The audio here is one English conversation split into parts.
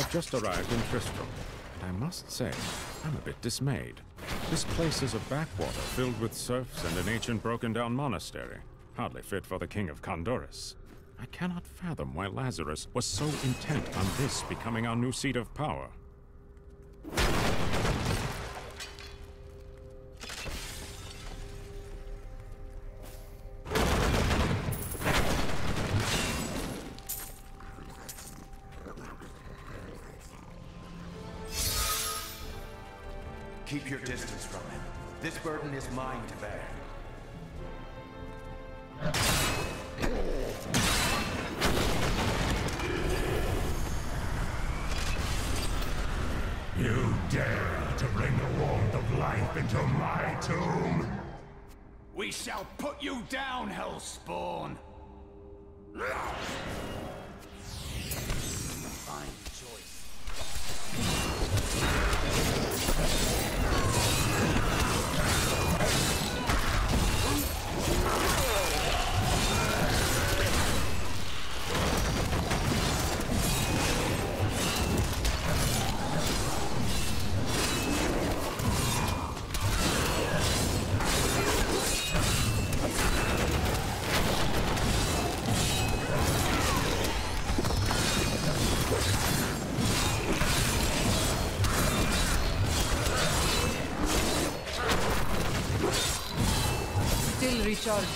Have just arrived in Tristram, and I must say, I'm a bit dismayed. This place is a backwater filled with serfs and an ancient broken-down monastery, hardly fit for the King of Khanduras. I cannot fathom why Lazarus was so intent on this becoming our new seat of power. You down, Hellspawn! Still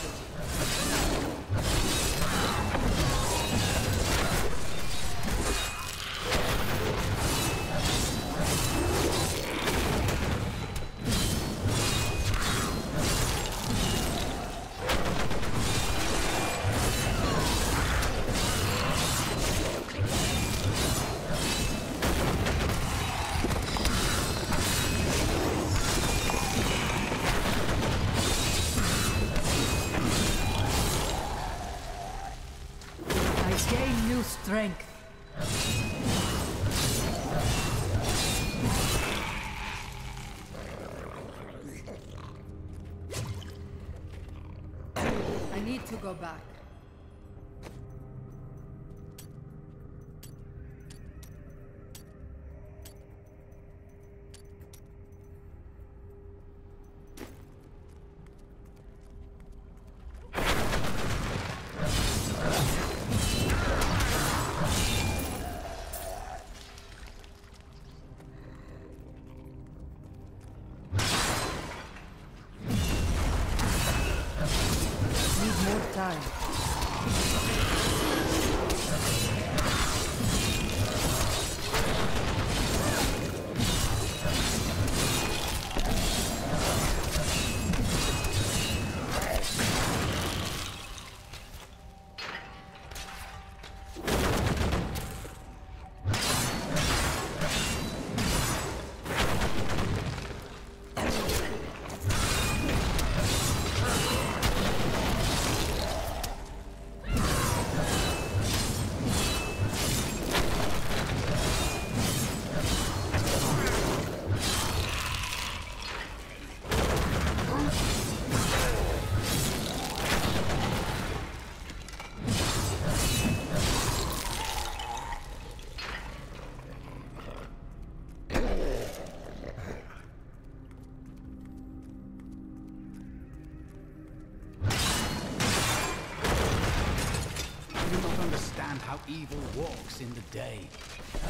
in the day.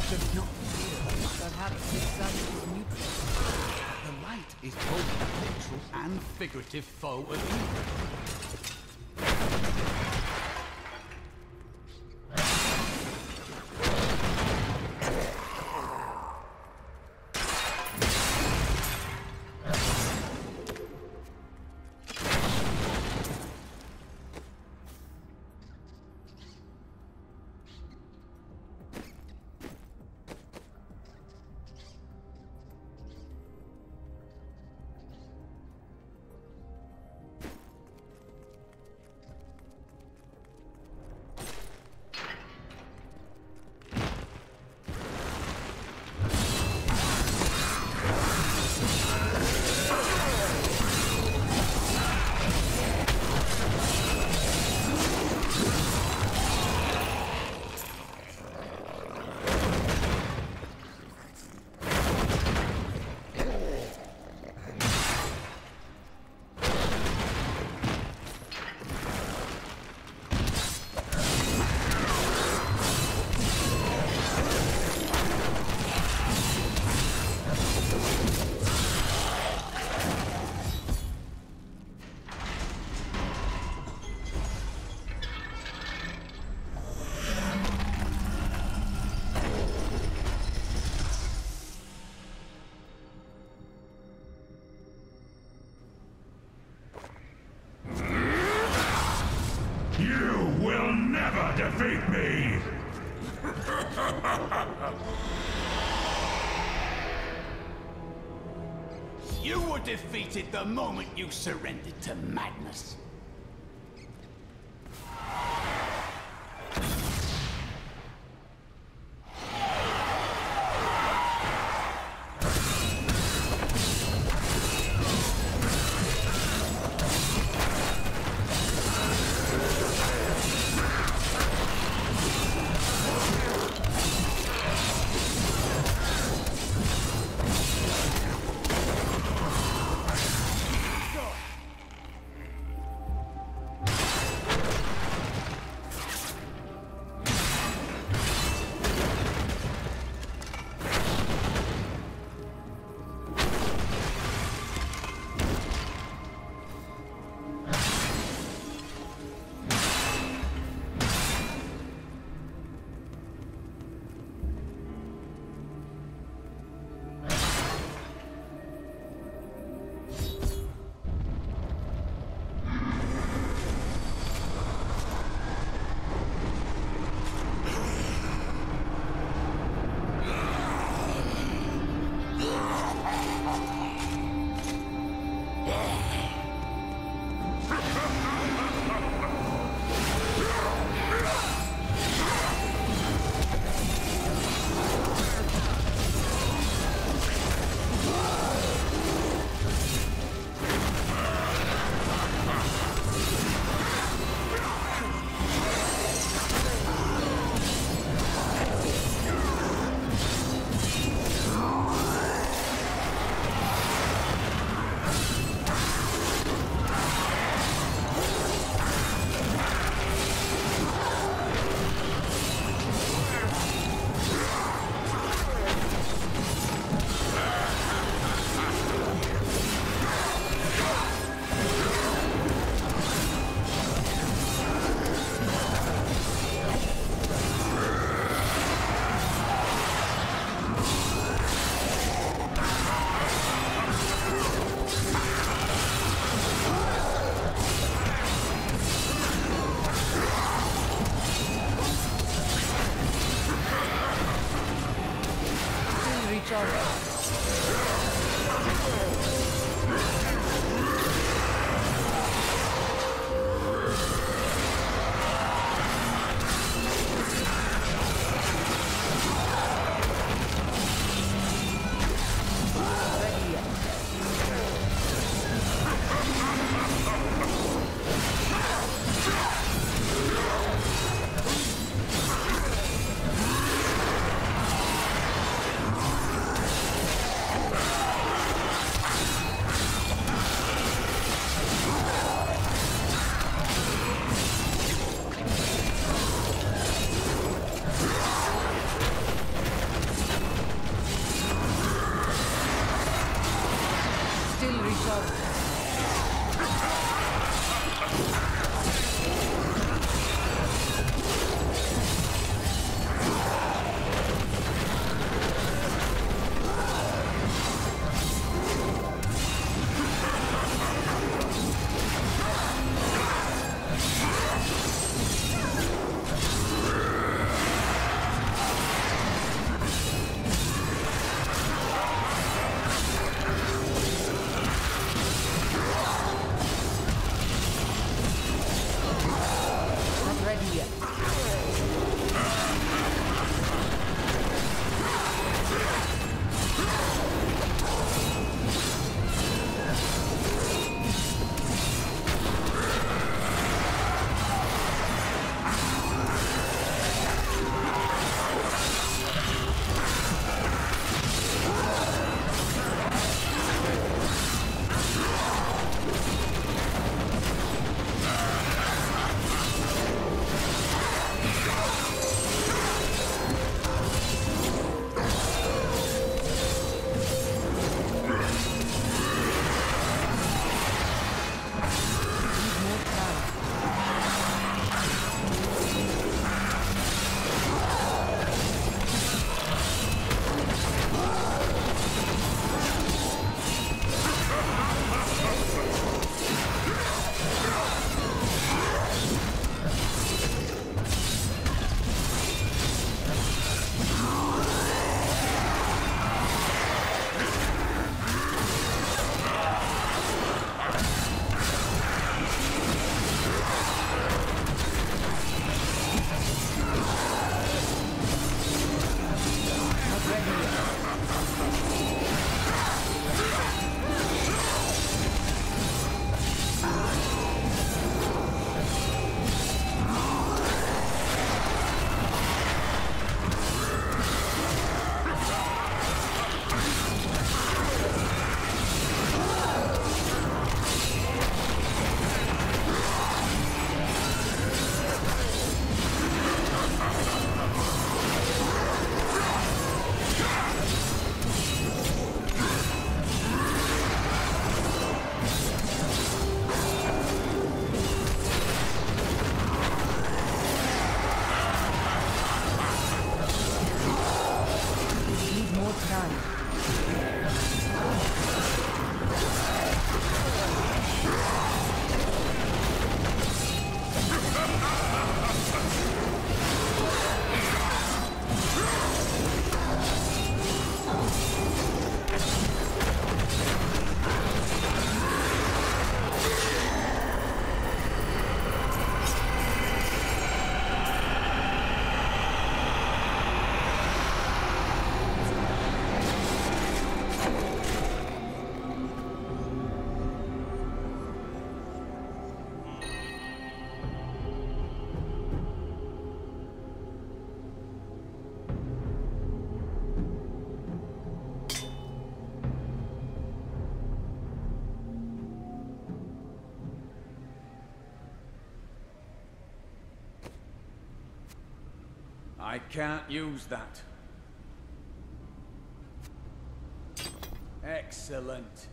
Should not fear the light. Perhaps the sun is neutral. The light is both a literal and figurative foe of evil. Will never defeat me! You were defeated the moment you surrendered to madness. I can't use that. Excellent.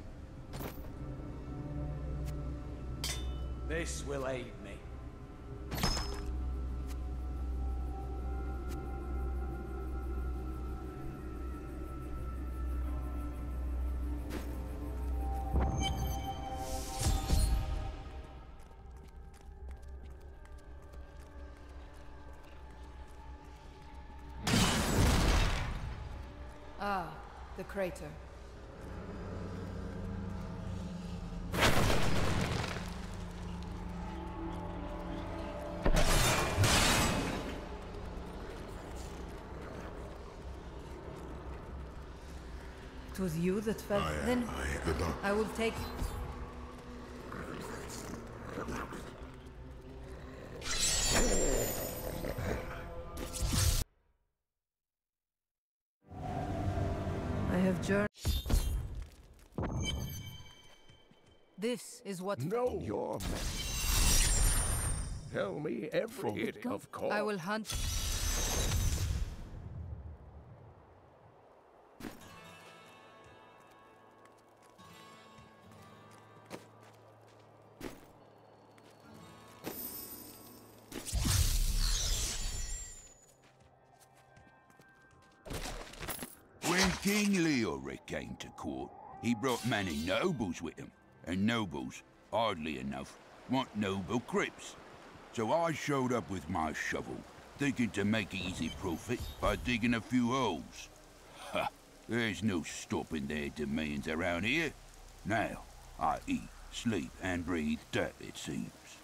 This will aid crater. It was you that fell. I uh, then I. I will take. What Know your men. Tell me everything, of course. I will hunt. When King Leoric came to court, he brought many nobles with him, and nobles, oddly enough, want noble crypts. So I showed up with my shovel, thinking to make easy profit by digging a few holes. Ha! There's no stopping their demands around here. Now, I eat, sleep, and breathe dirt, it seems.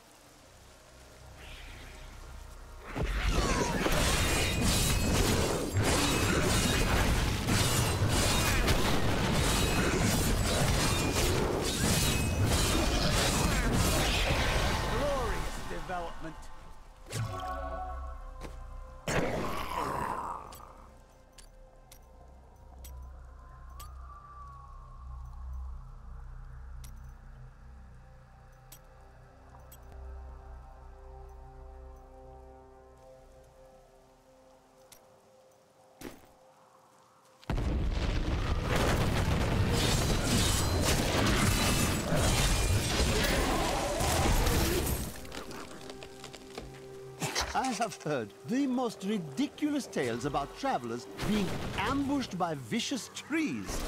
Have heard the most ridiculous tales about travelers being ambushed by vicious trees.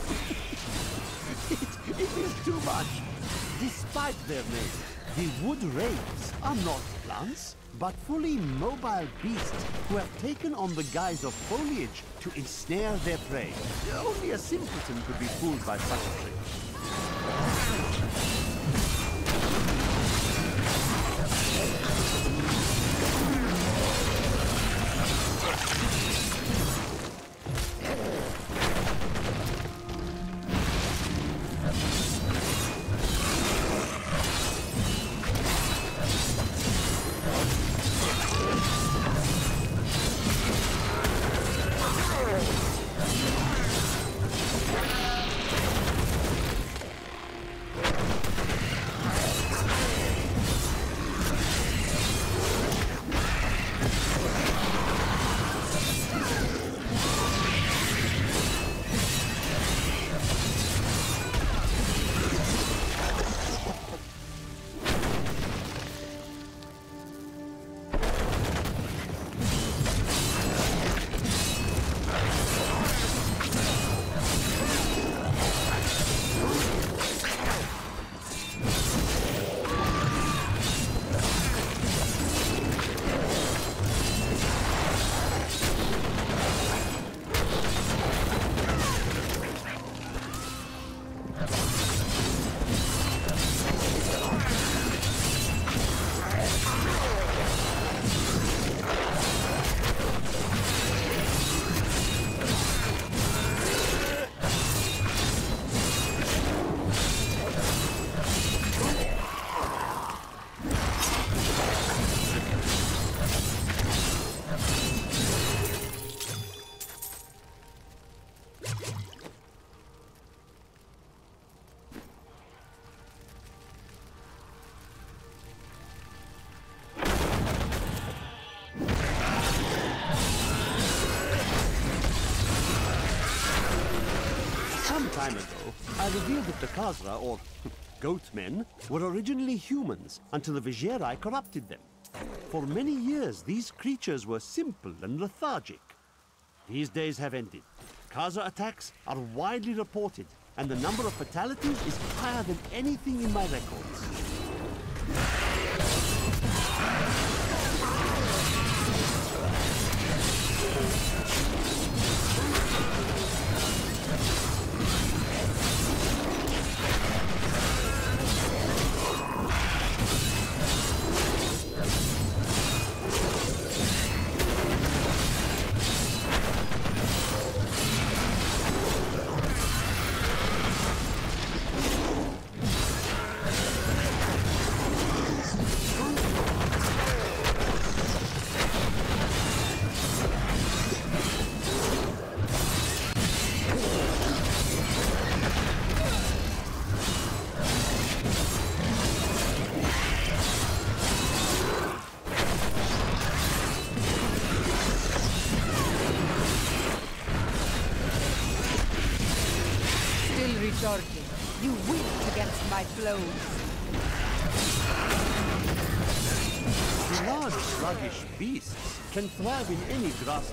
it, it is too much. Despite their name, the wood wraiths are not plants, but fully mobile beasts who have taken on the guise of foliage to ensnare their prey. Only a simpleton could be fooled by such a trick. Time ago, I revealed that the Khazra, or goat men, were originally humans until the Vizjerei corrupted them. For many years, these creatures were simple and lethargic. These days have ended. Khazra attacks are widely reported, and the number of fatalities is higher than anything in my records.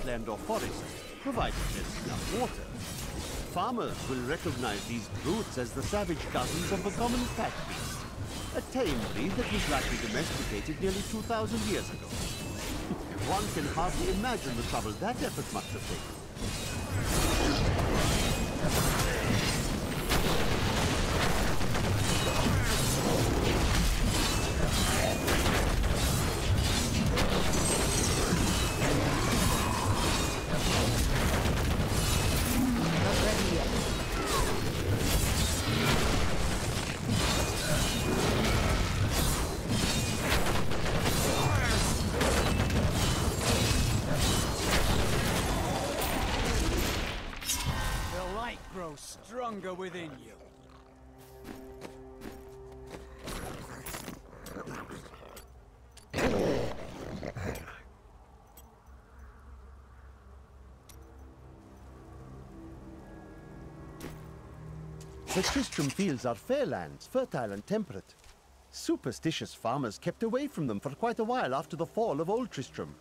Grassland or forest, provided there's enough water. Farmers will recognize these brutes as the savage cousins of the common fat beast, a tame breed that was likely domesticated nearly 2,000 years ago. One can hardly imagine the trouble that effort must have taken. The Tristram fields are fair lands, fertile and temperate. Superstitious farmers kept away from them for quite a while after the fall of Old Tristram.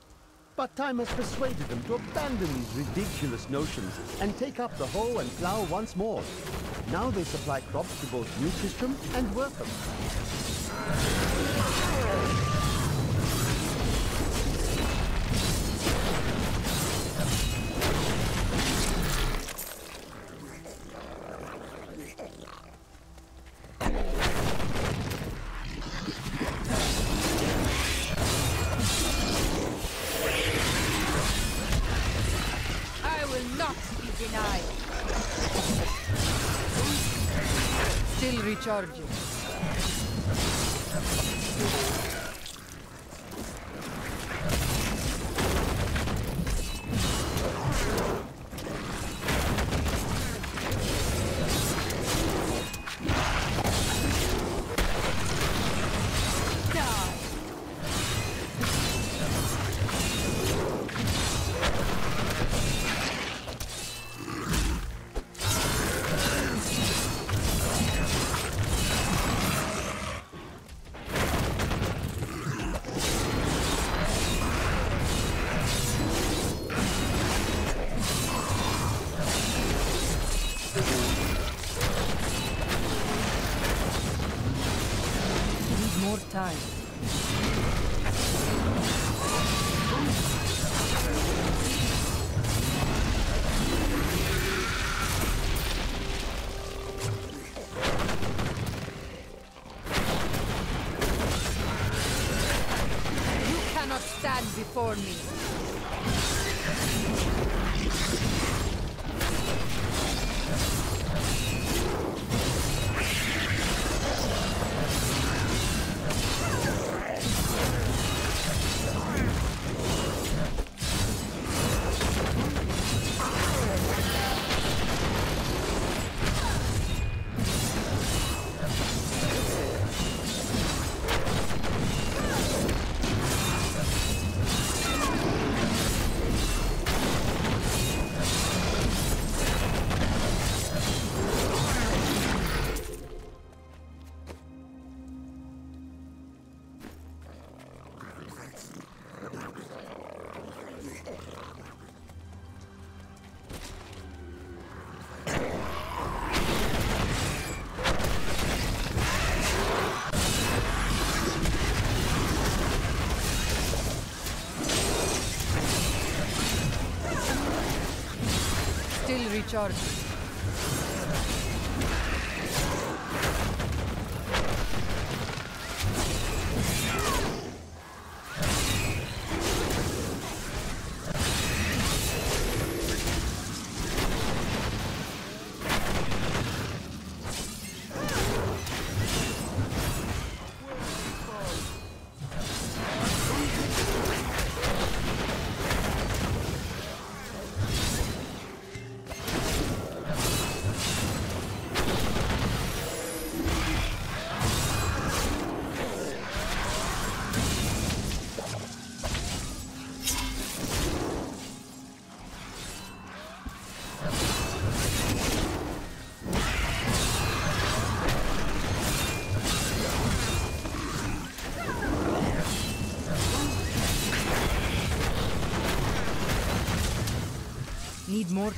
But time has persuaded them to abandon these ridiculous notions and take up the hoe and plough once more. Now they supply crops to both New Tristram and Wortham. Recharging. Recharge. Time.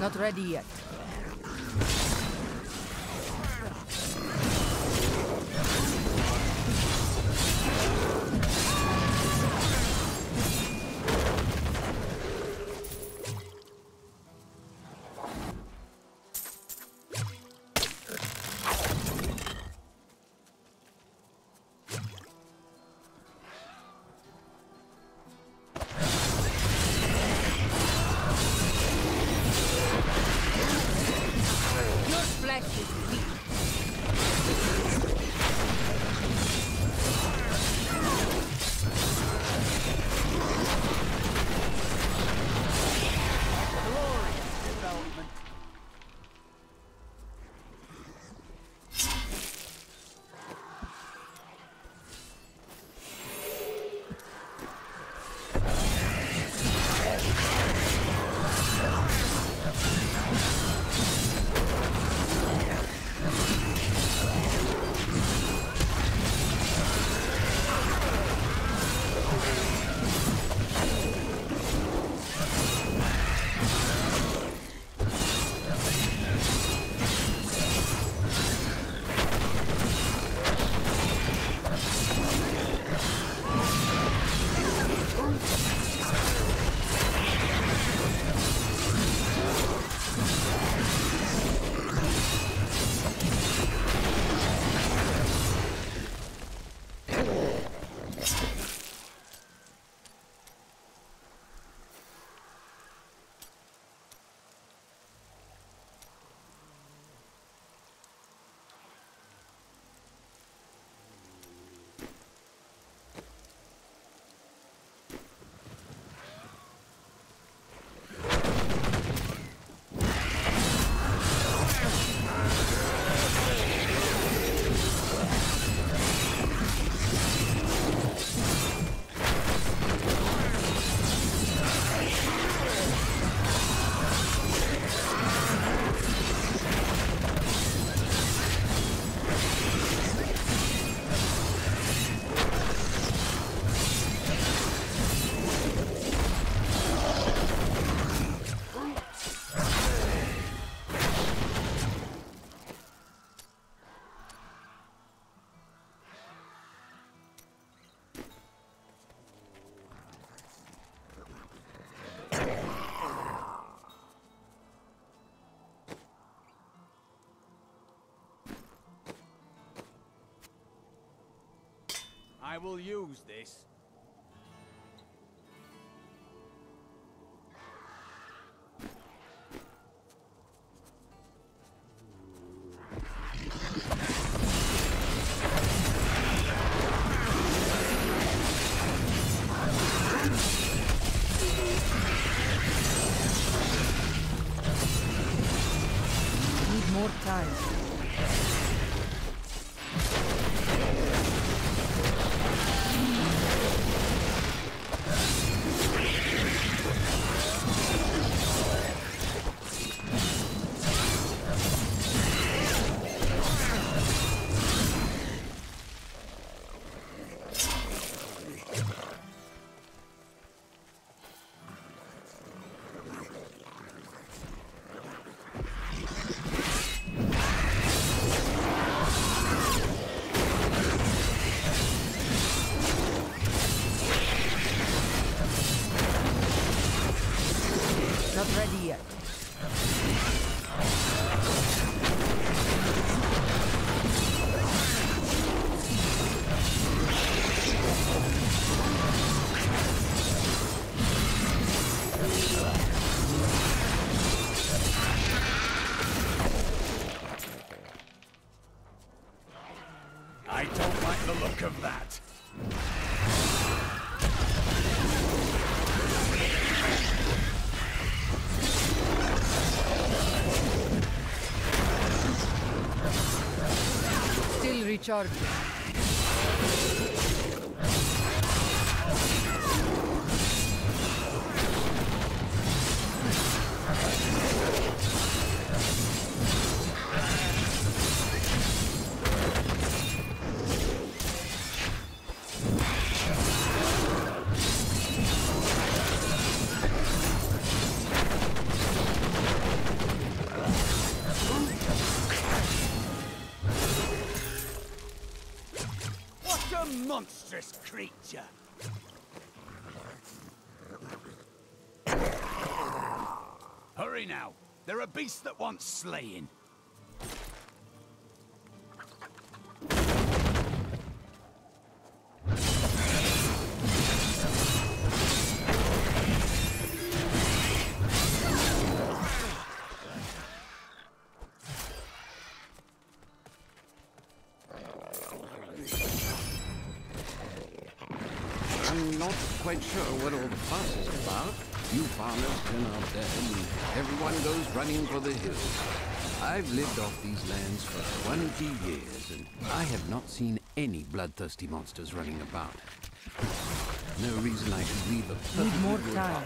Not ready yet. I will use this. Recharging. Creature! Hurry now! There are beasts that want slaying. Not quite sure what all the fuss is about. You farmers turn out dead, and everyone goes running for the hills. I've lived off these lands for 20 years, and I have not seen any bloodthirsty monsters running about. No reason I should leave a Need more time.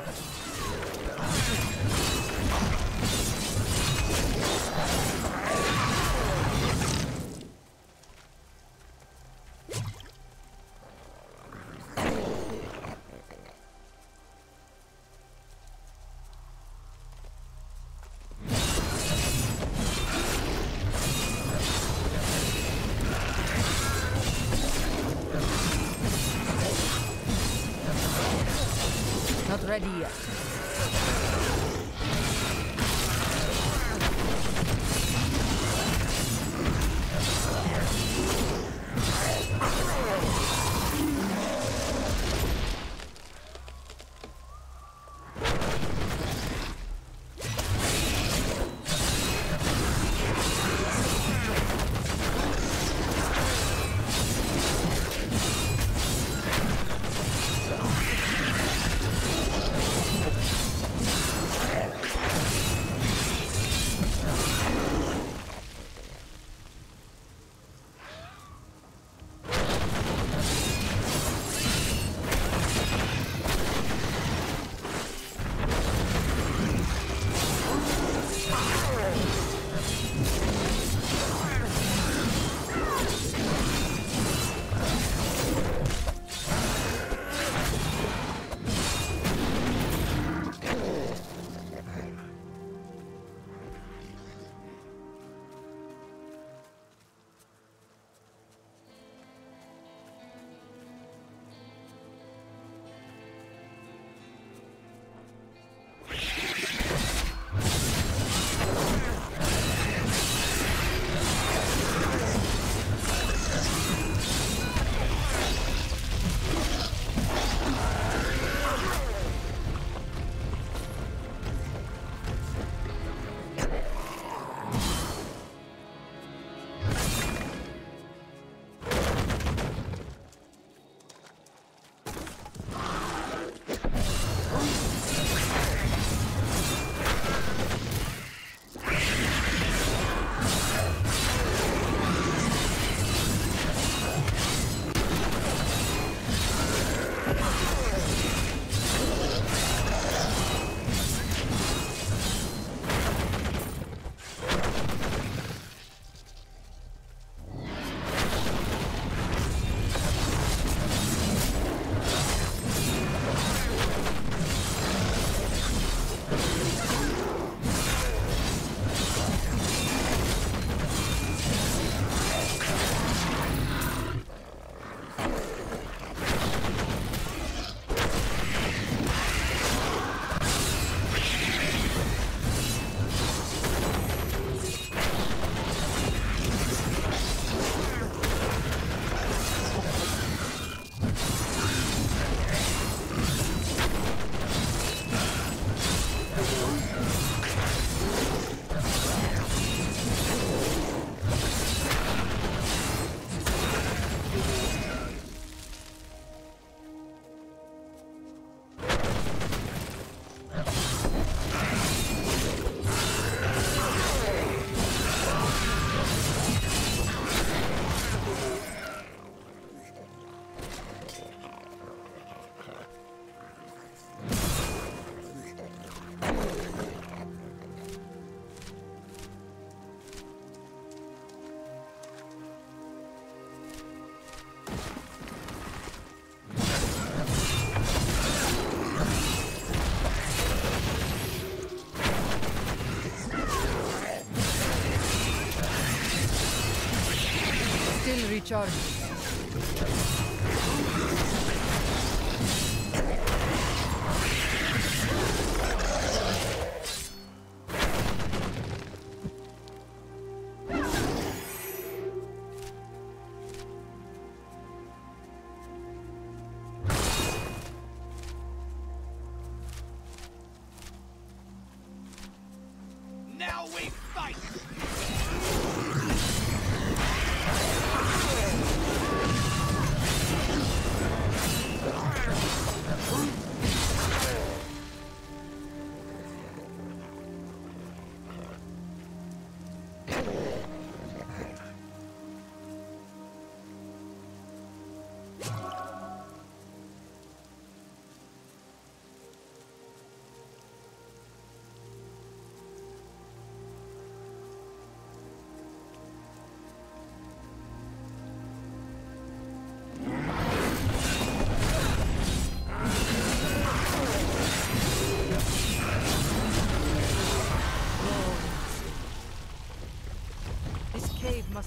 Recharge.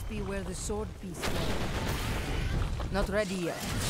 Be where the sword beast lay. Not ready yet.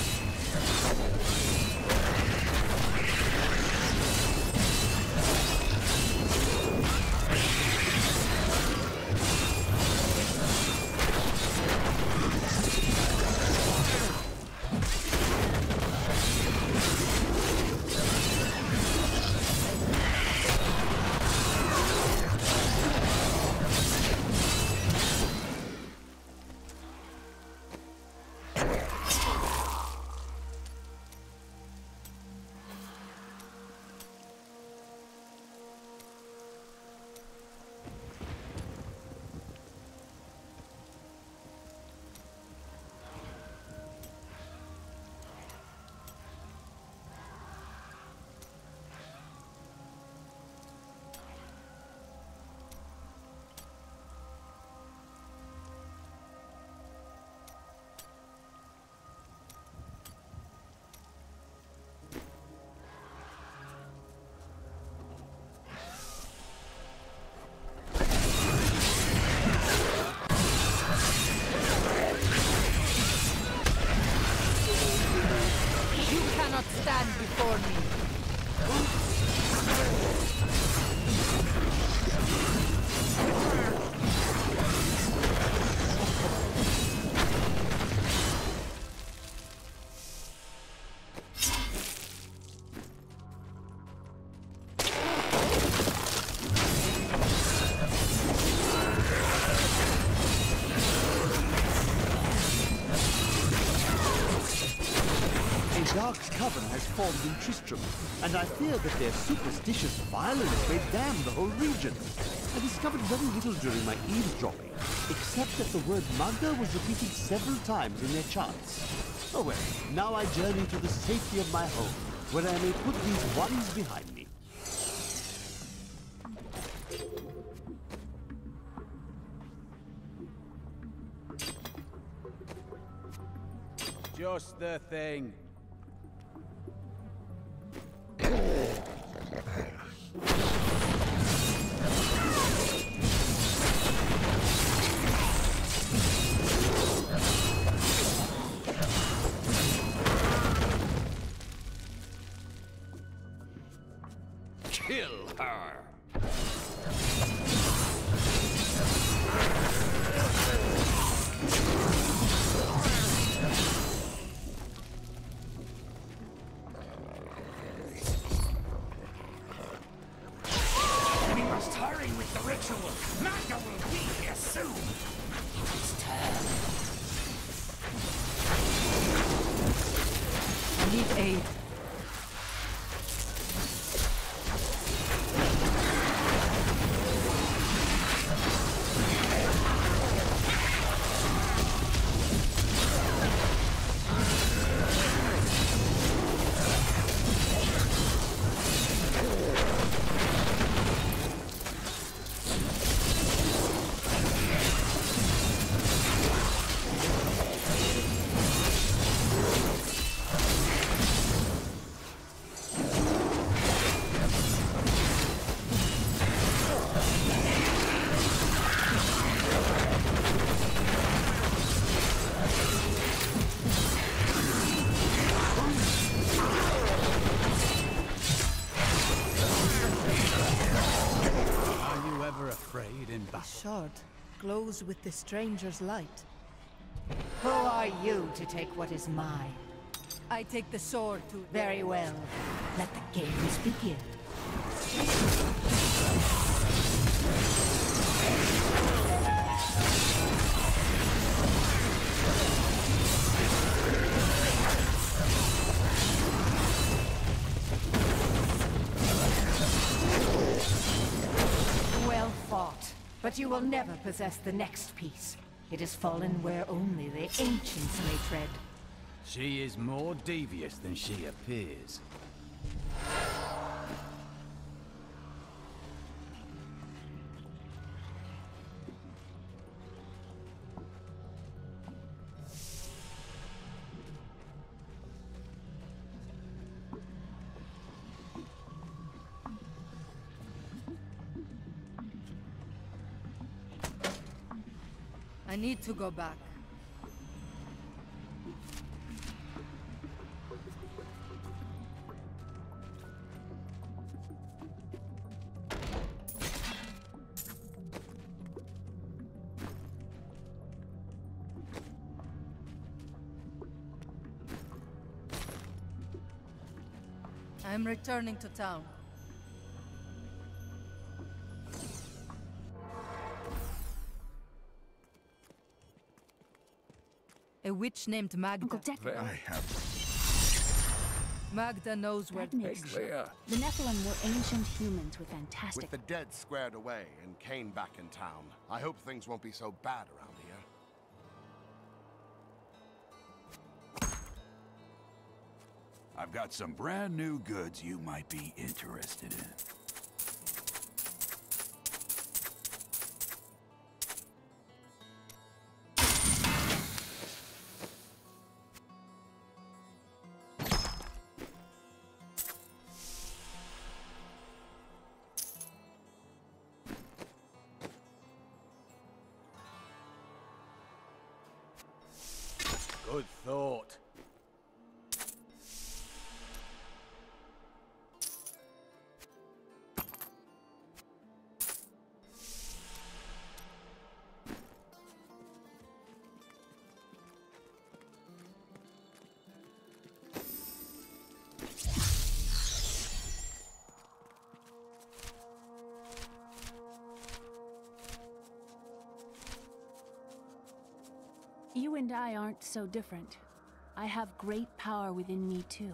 Coven has formed in Tristram, and I fear that their superstitious violence may damn the whole region. I discovered very little during my eavesdropping, except that the word Magda was repeated several times in their chants. Oh well, now I journey to the safety of my home, where I may put these ones behind me. Just the thing. Oh. glows with the stranger's light. Who are you to take what is mine? I take the sword to... Very well. Let the games begin. Will never possess the next piece. It has fallen where only the ancients may tread. She is more devious than she appears. I need to go back. I'm returning to town. A witch named Magda. Uncle Deathlow. I have Magda knows where That makes Hey, Leia. The Nephilim were ancient humans with fantastic... With the dead squared away and Cain back in town, I hope things won't be so bad around here. I've got some brand new goods you might be interested in. And I aren't so different. I have great power within me, too.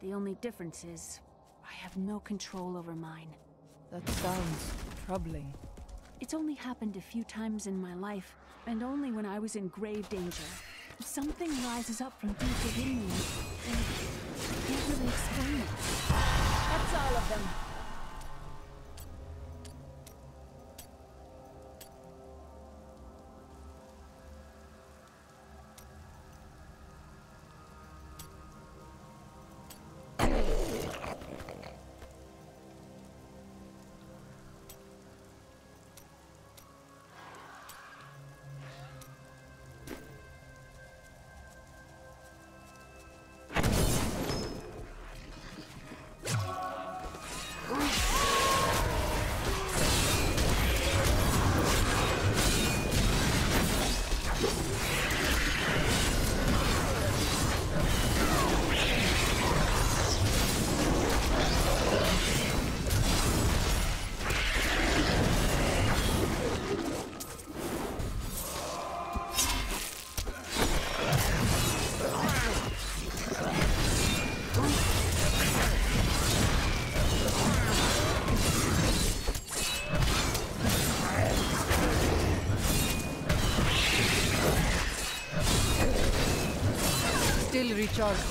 The only difference is, I have no control over mine. That sounds troubling. It's only happened a few times in my life, and only when I was in grave danger. Something rises up from deep within me, and I can't really explain it. That's all of them. Still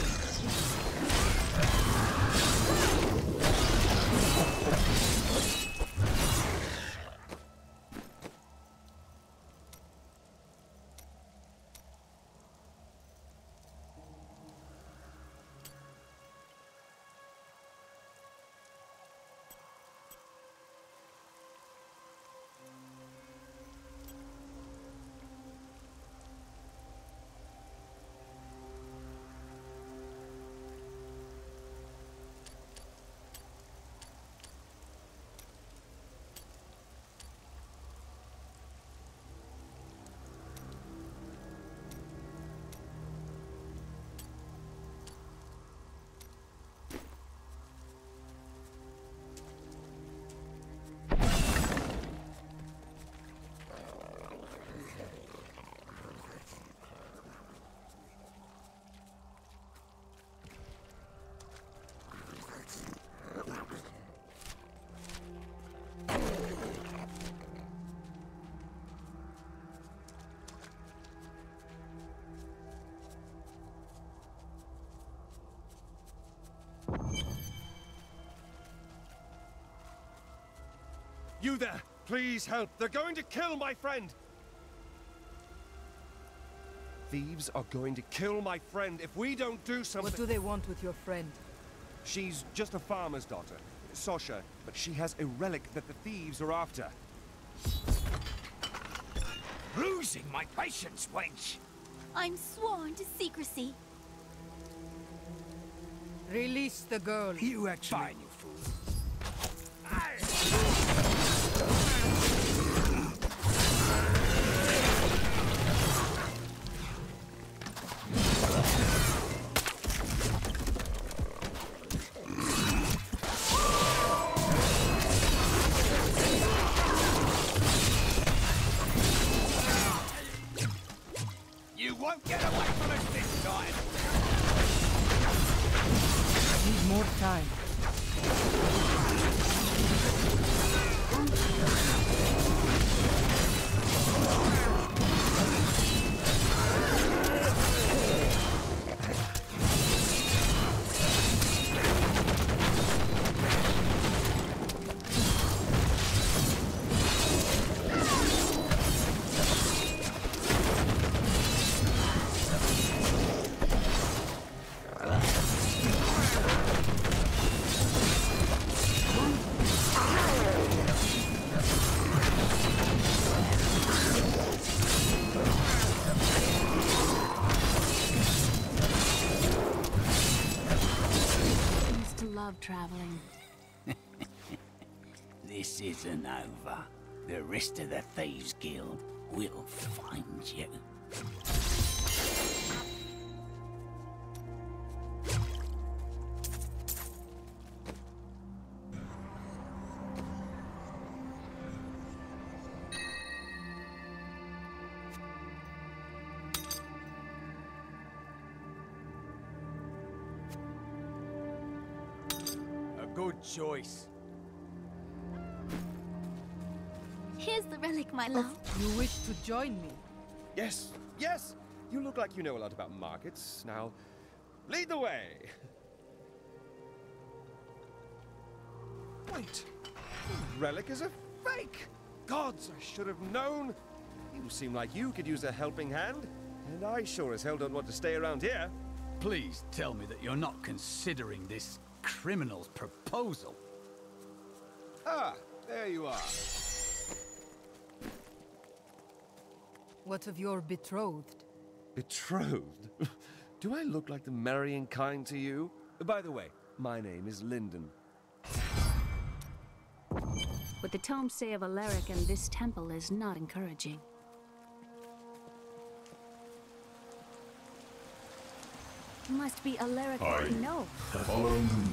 You there! Please help! They're going to kill my friend! Thieves are going to kill my friend if we don't do something. What do they want with your friend? She's just a farmer's daughter, Sasha, but she has a relic that the thieves are after. Losing my patience, wench! I'm sworn to secrecy. Release the girl. You actually... Fine, you fool. Traveling. This isn't over. The rest of the Thieves Guild will find you. Choice. Here's the relic, my love. You wish to join me? Yes, yes! You look like you know a lot about markets. Now, lead the way! Wait! The relic is a fake! Gods, I should have known! You seem like you could use a helping hand, and I sure as hell don't want to stay around here. Please tell me that you're not considering this criminal's proposal. Ah, there you are. What of your betrothed? Betrothed? Do I look like the marrying kind to you? By the way, my name is Lyndon. What the tomes say of Alaric and this temple is not encouraging. Must be Alaric Aye. that we know. Follow me.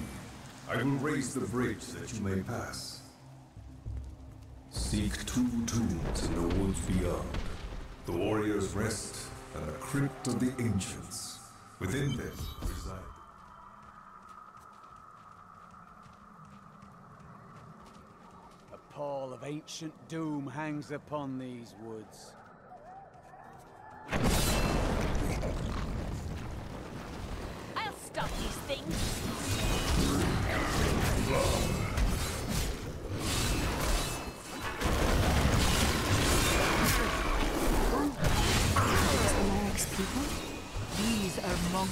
I will raise the bridge that you may pass. Seek two tombs in the woods beyond. The warrior's rest and the crypt of the ancients. Within them reside. A pall of ancient doom hangs upon these woods. Ghouls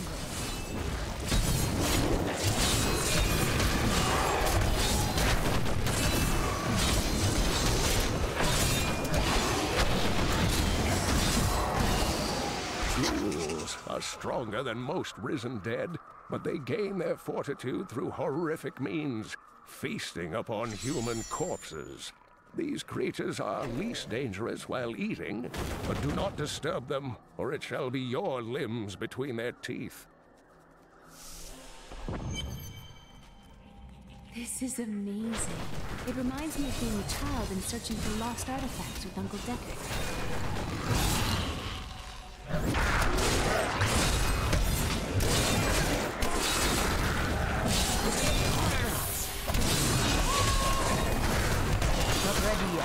are stronger than most risen dead, but they gain their fortitude through horrific means, feasting upon human corpses. These creatures are least dangerous while eating, but do not disturb them, or it shall be your limbs between their teeth. This is amazing. It reminds me of being a child and searching for lost artifacts with Uncle Deckard. Not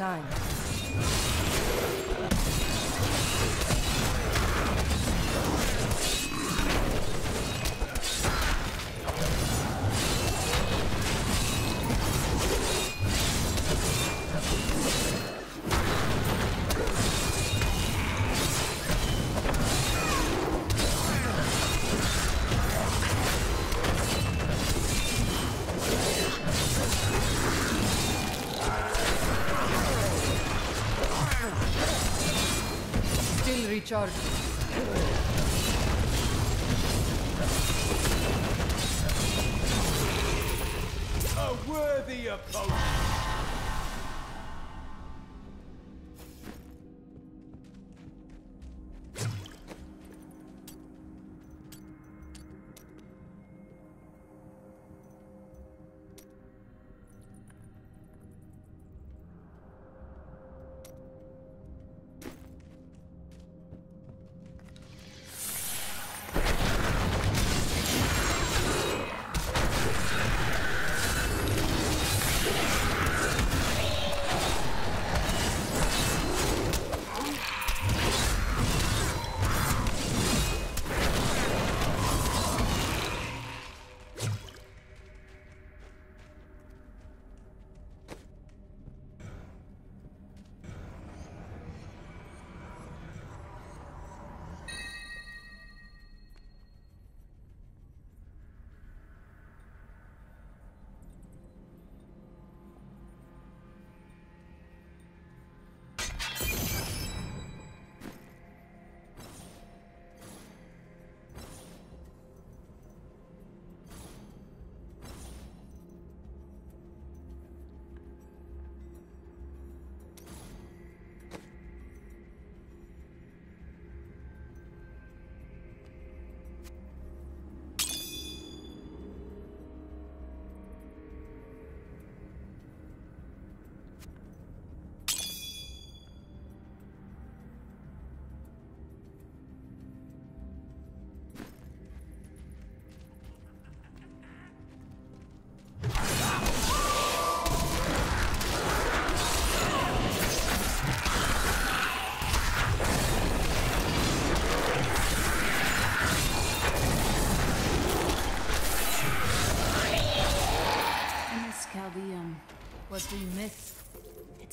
time. Still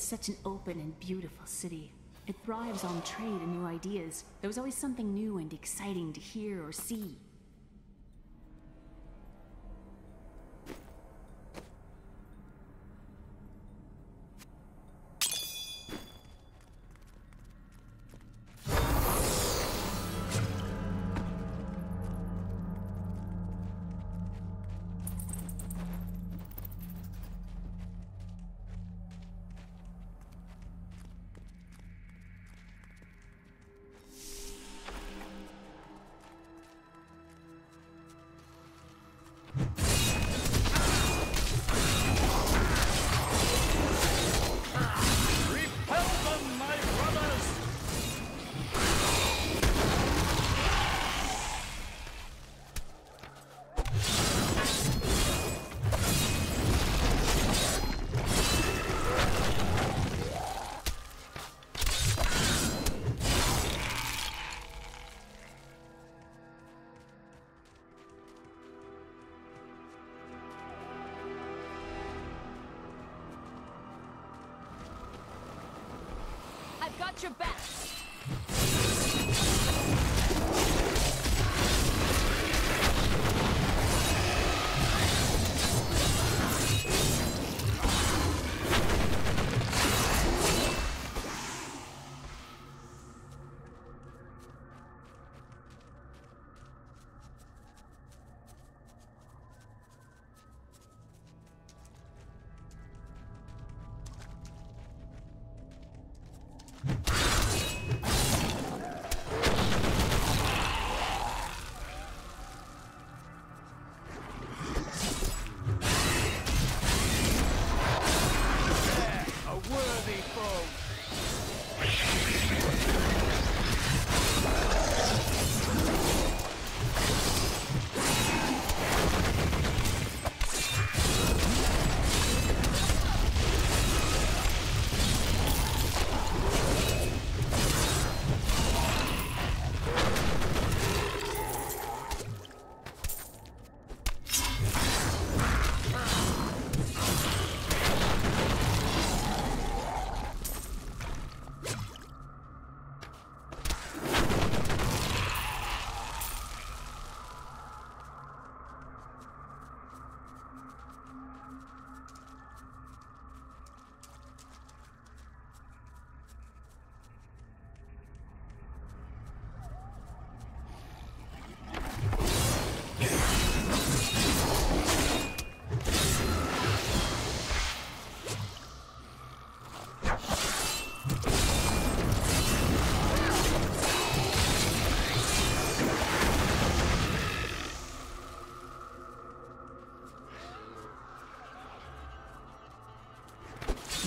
such an open and beautiful city. It thrives on trade and new ideas. There was always something new and exciting to hear or see. Your back.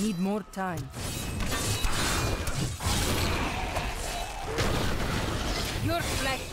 Need more time. Your flesh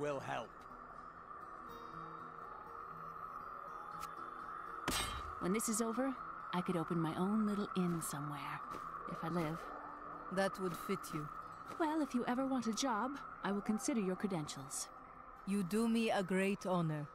will help. When this is over, I could open my own little inn somewhere. If I live. That would fit you. Well, if you ever want a job, I will consider your credentials. You do me a great honor.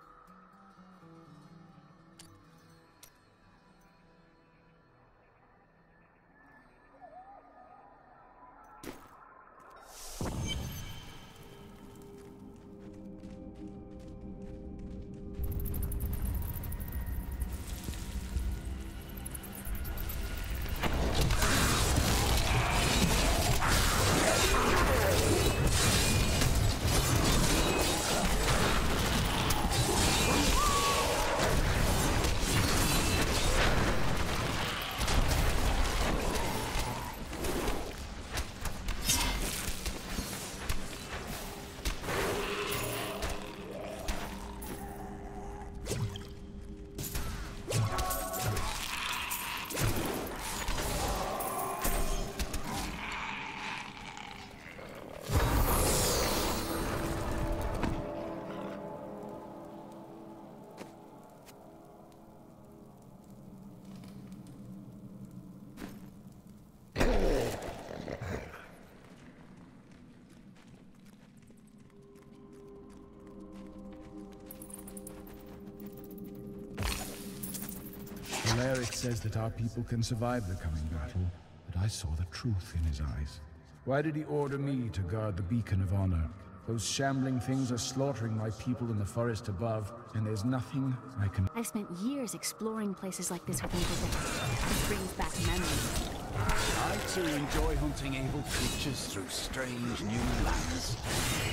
Says that our people can survive the coming battle, but I saw the truth in his eyes. Why did he order me to guard the beacon of honor? Those shambling things are slaughtering my people in the forest above, and there's nothing I can... I've spent years exploring places like this with Uncle It brings back memories. I too enjoy hunting evil creatures through strange new lands.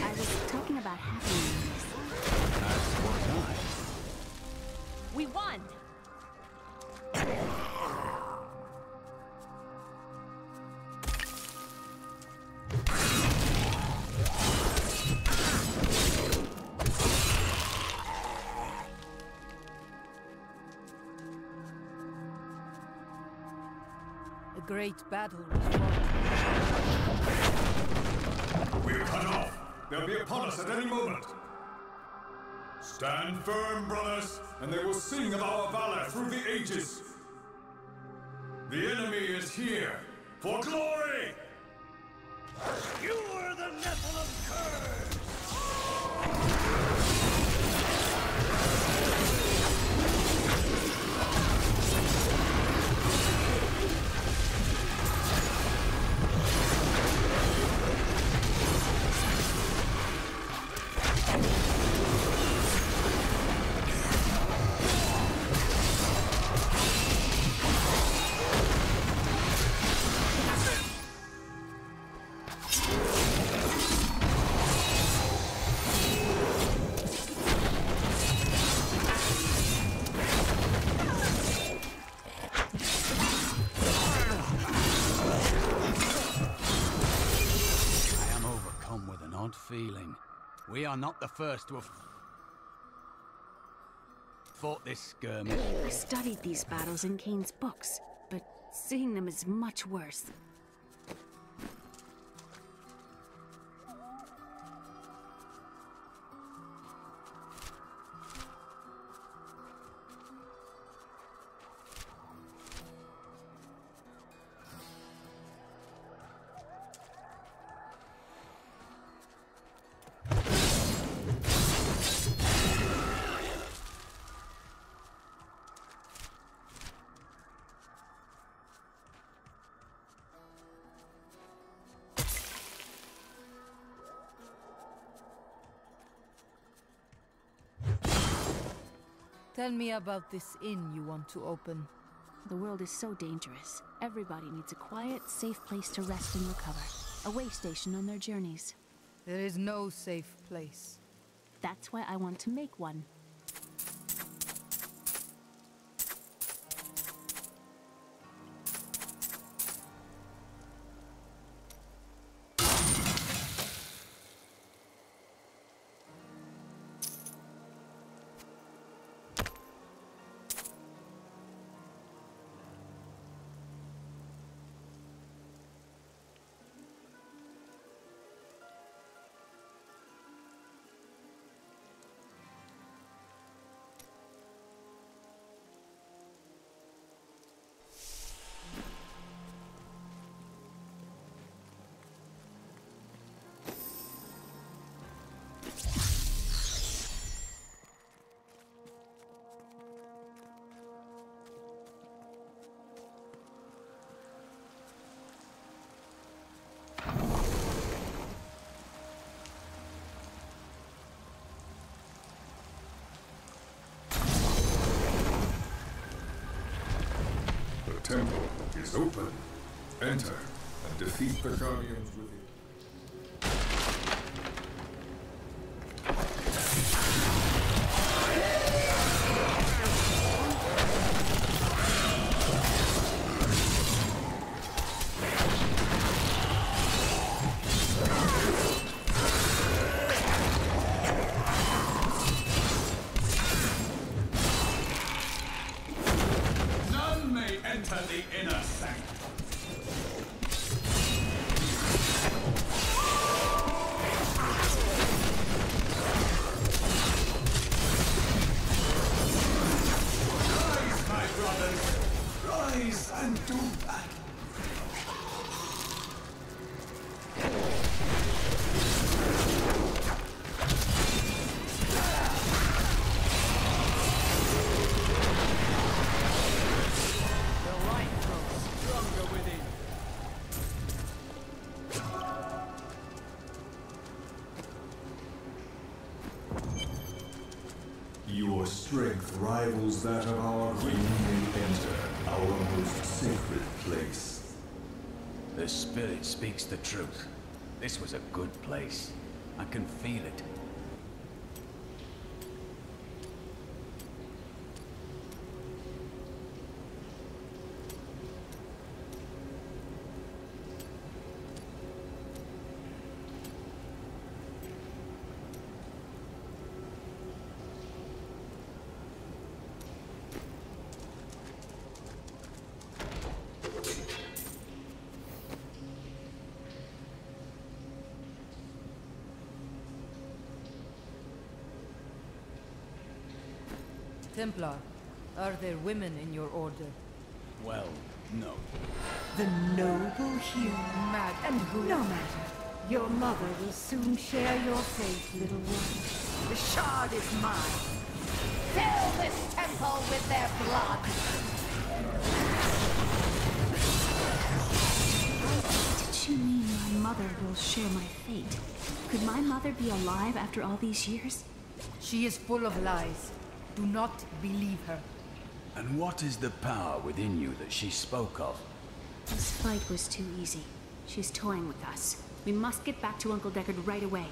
I was talking about happenings. That's what I... We won! Great battle was fought. We're cut off. They'll be upon us at any moment. Stand firm, brothers, and they will sing of our valor through the ages. The enemy is here for glory! Are not the first to have fought this skirmish. I studied these battles in Cain's books, but seeing them is much worse. Tell me about this inn you want to open. The world is so dangerous. Everybody needs a quiet, safe place to rest and recover. A way station on their journeys. There is no safe place. That's why I want to make one. Temple is open. Enter and defeat the guardians within. Rivals that of our queen. May enter our most sacred place. The spirit speaks the truth. This was a good place. I can feel it. Templar, are there women in your order? Well, no. The noble hue, Mad and no matter. Your mother will soon share your fate, little one. The shard is mine. Fill this temple with their blood. Did you mean my mother will share my fate? Could my mother be alive after all these years? She is full of lies. Do not believe her. And what is the power within you that she spoke of? This fight was too easy. She's toying with us. We must get back to Uncle Deckard right away.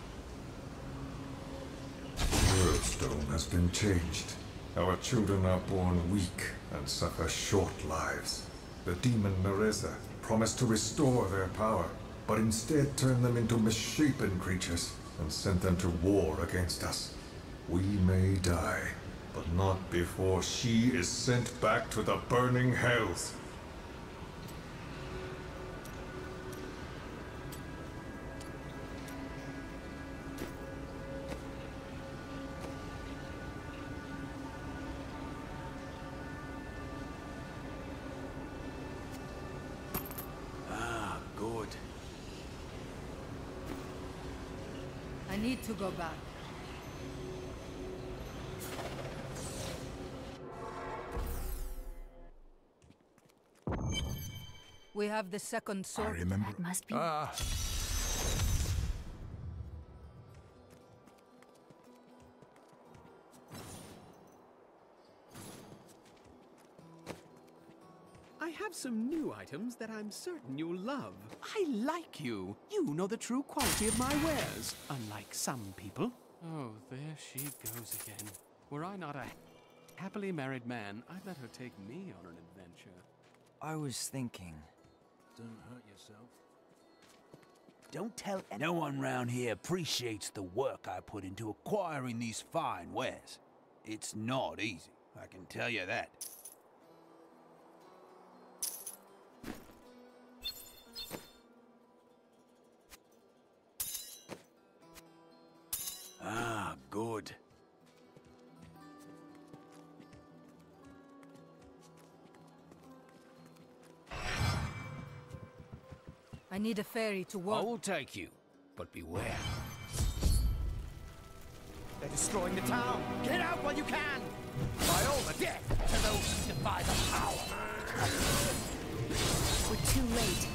The Worldstone has been changed. Our children are born weak and suffer short lives. The demon Nereza promised to restore their power, but instead turned them into misshapen creatures. and sent them to war against us. We may die, but not before she is sent back to the burning hells. Ah, good. I need to go back. We have the second sword. remember- That must be. Ah, I have some new items that I'm certain you'll love. I like you. You know the true quality of my wares, unlike some people. Oh, there she goes again. Were I not a happily married man, I'd let her take me on an adventure. I was thinking. Don't hurt yourself. Don't tell no one round here appreciates the work I put into acquiring these fine wares. It's not easy, I can tell you that. Ah, good. Need a ferry to work. I will take you, but beware. They're destroying the town. Get out while you can. By all the death to those who defy the power. We're too late.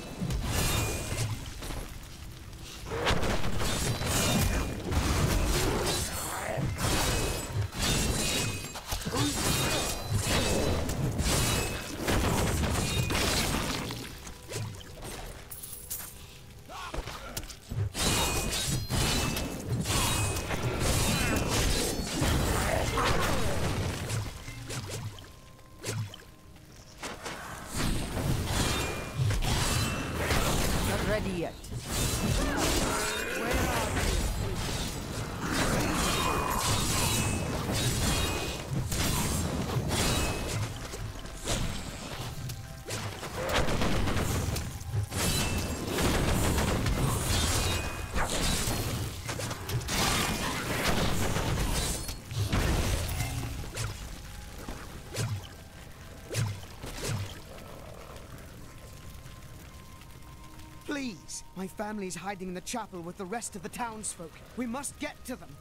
My family's hiding in the chapel with the rest of the townsfolk. We must get to them.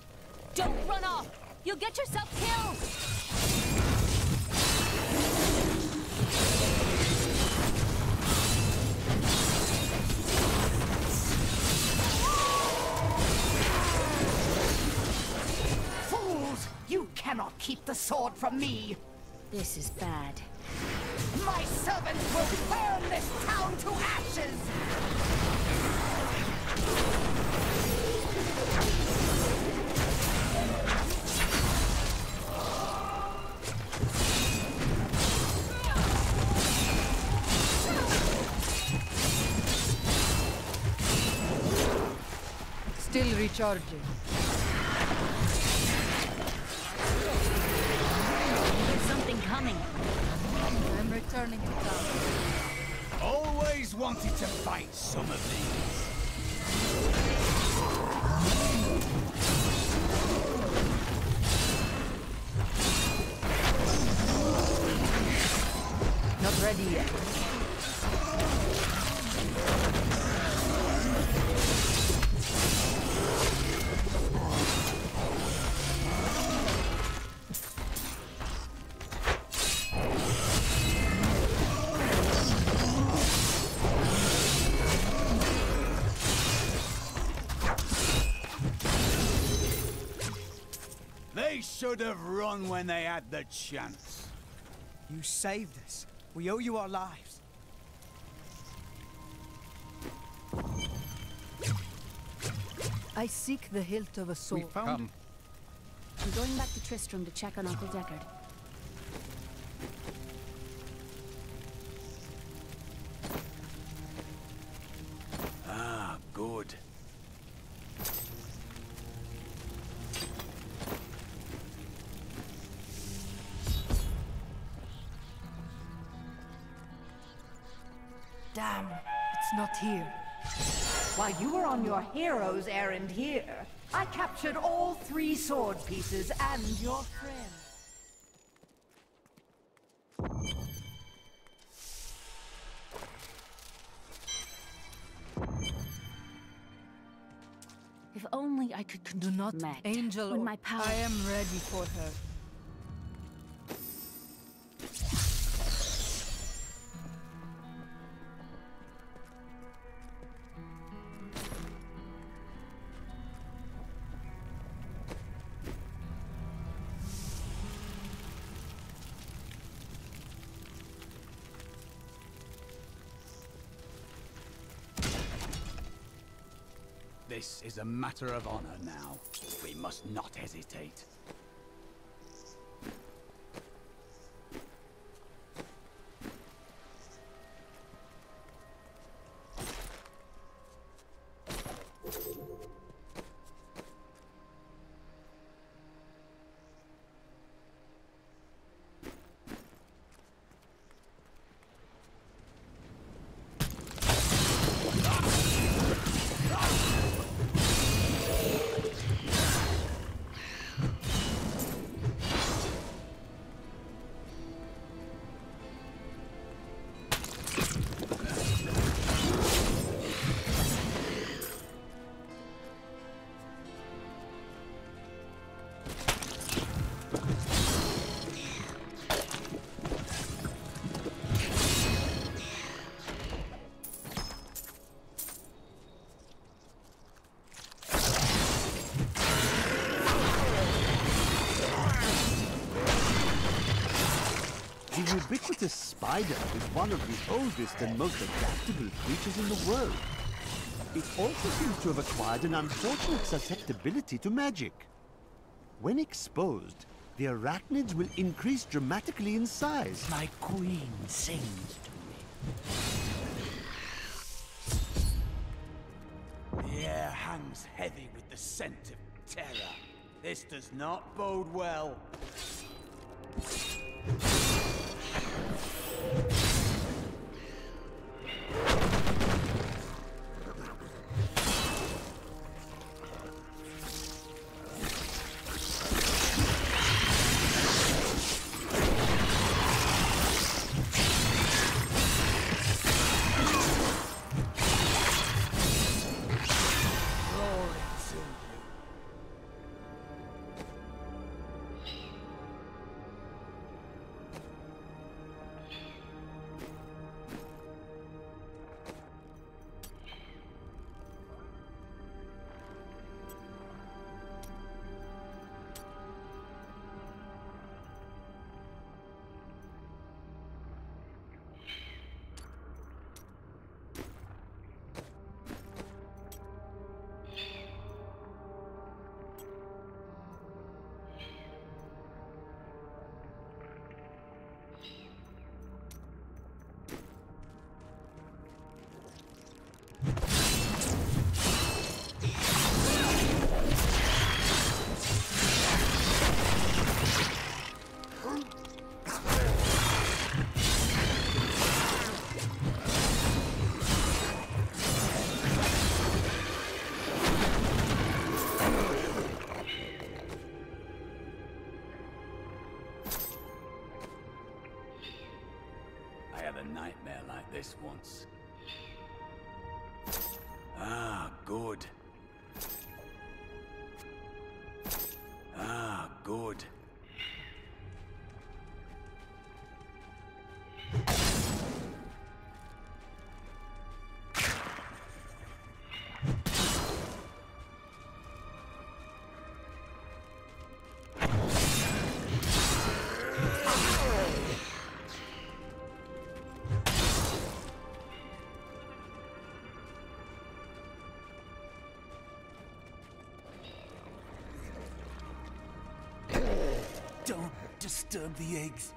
Don't run off! You'll get yourself killed! Fools! You cannot keep the sword from me! This is bad. My servants will burn this town to ashes! Still recharging. Returning to town. Always wanted to fight some of these. Not ready yet. Should have run when they had the chance. You saved us. We owe you our lives. I seek the hilt of a sword. We found I'm going back to Tristram to check on Uncle Deckard. Damn, it's not here. While you were on your hero's errand here, I captured all three sword pieces and your friend. If only I could Do not, connect Angel. with my power. I am ready for her. This is a matter of honor now. We must not hesitate. Spider is one of the oldest and most adaptable creatures in the world. It also seems to have acquired an unfortunate susceptibility to magic. When exposed, the arachnids will increase dramatically in size. My queen sings to me. The air hangs heavy with the scent of terror. This does not bode well. This once. Disturb the eggs.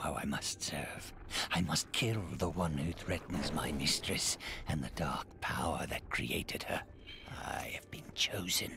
How I must serve. I must kill the one who threatens my mistress and the dark power that created her. I have been chosen.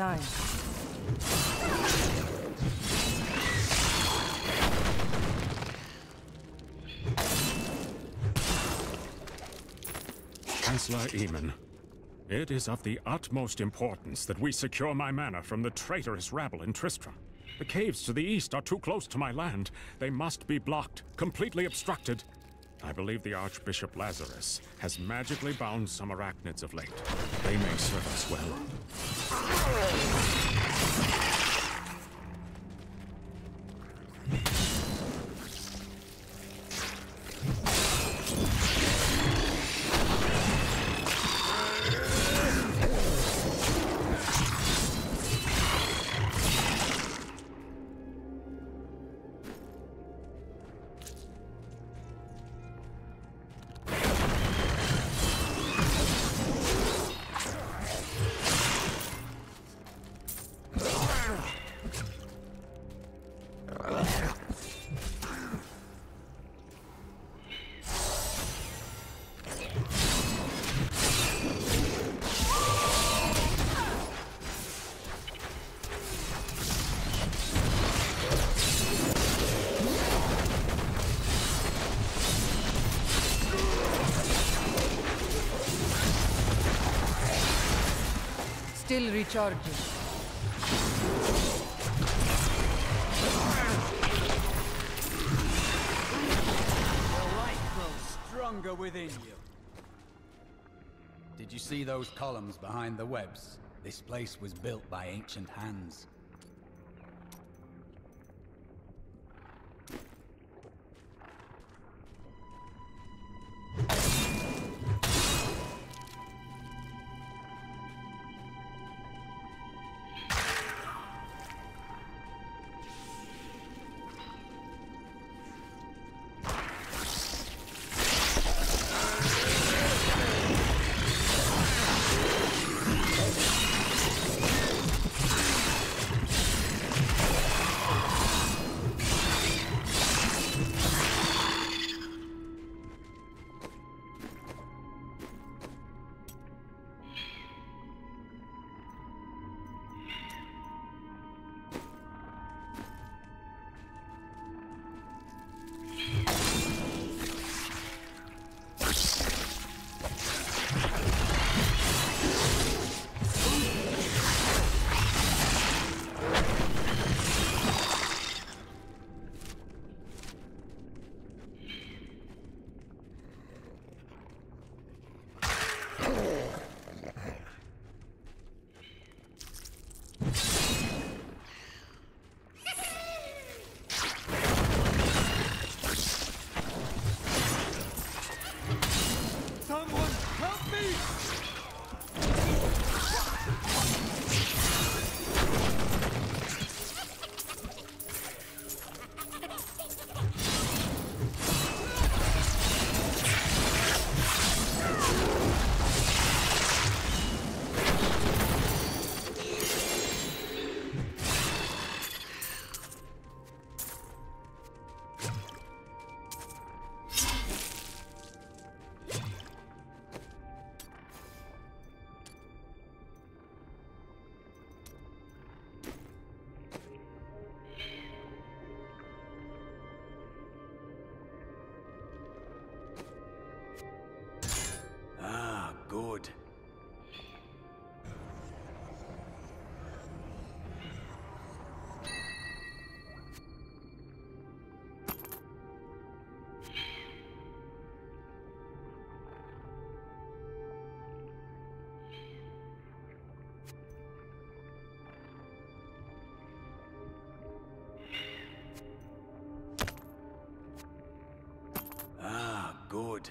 Time. Chancellor Eamon, it is of the utmost importance that we secure my manor from the traitorous rabble in Tristram. The caves to the east are too close to my land. They must be blocked, completely obstructed. I believe the Archbishop Lazarus has magically bound some arachnids of late. They may serve us well. Recharging. The light grows stronger within you. Did you see those columns behind the webs? This place was built by ancient hands. Good.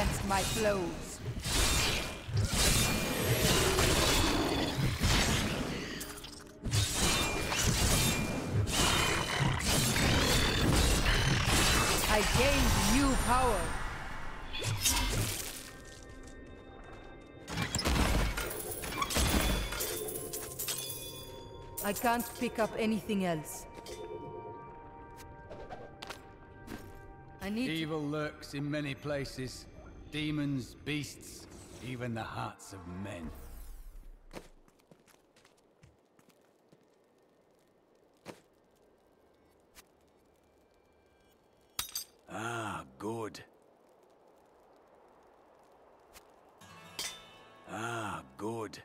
Against my blows. I gained new power. I can't pick up anything else. I need Evil lurks in many places. Demons, beasts, even the hearts of men. Ah, good. Ah, good.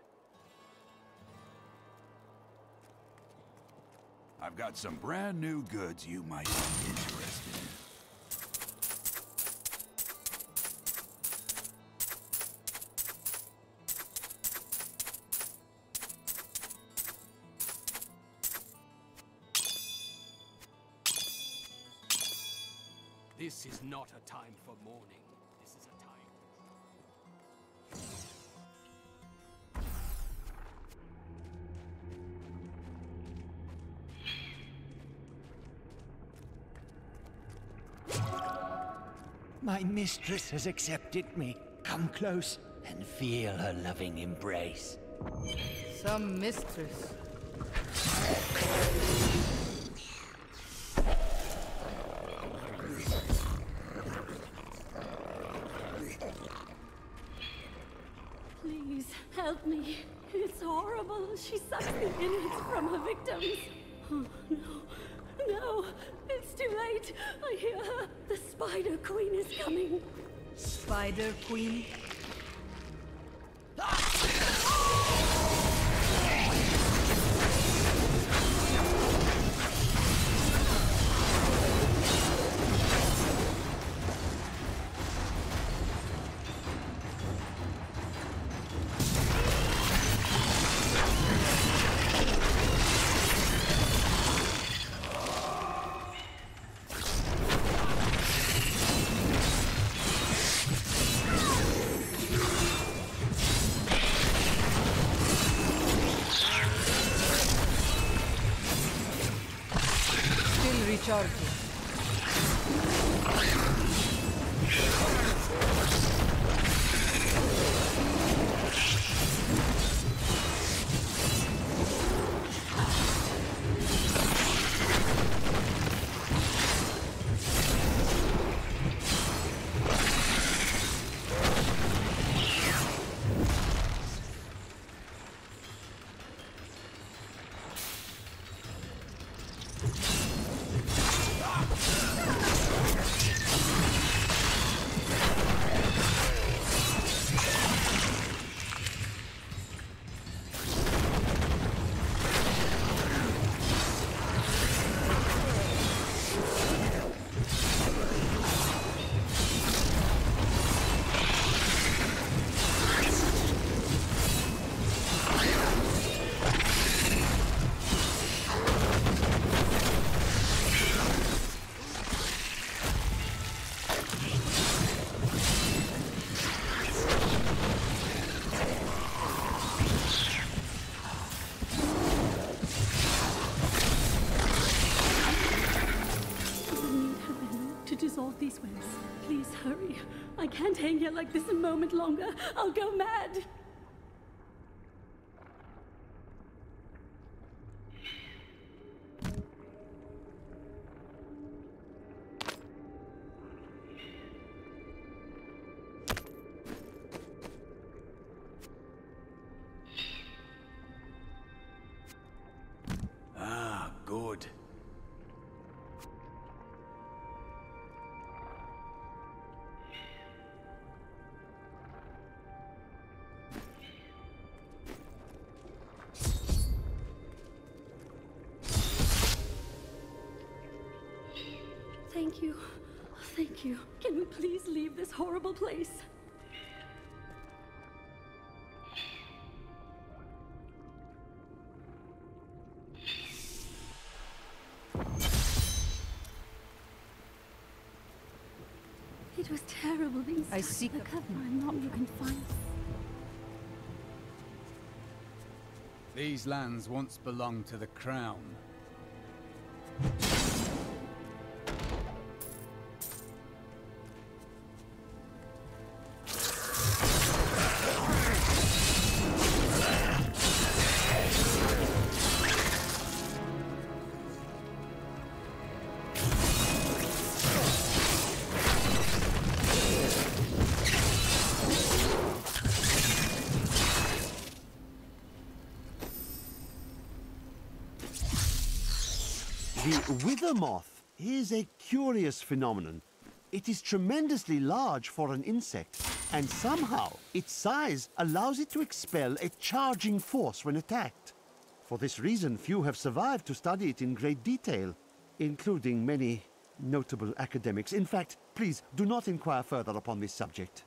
I've got some brand new goods you might be interested This is not a time for mourning. This is a time. My mistress has accepted me. Come close and feel her loving embrace. some mistress. Please, help me. It's horrible. She sucks the innards from her victims. Oh, no. No. It's too late. I hear her. The Spider Queen is coming. Spider Queen? These. Please hurry. I can't hang here like this a moment longer. I'll go mad. It was terrible being I stuck seek in a the cover and not looking fine. These lands once belonged to the crown. Curious phenomenon. It is tremendously large for an insect, and somehow its size allows it to expel a charging force when attacked. For this reason, few have survived to study it in great detail, including many notable academics. In fact, please do not inquire further upon this subject.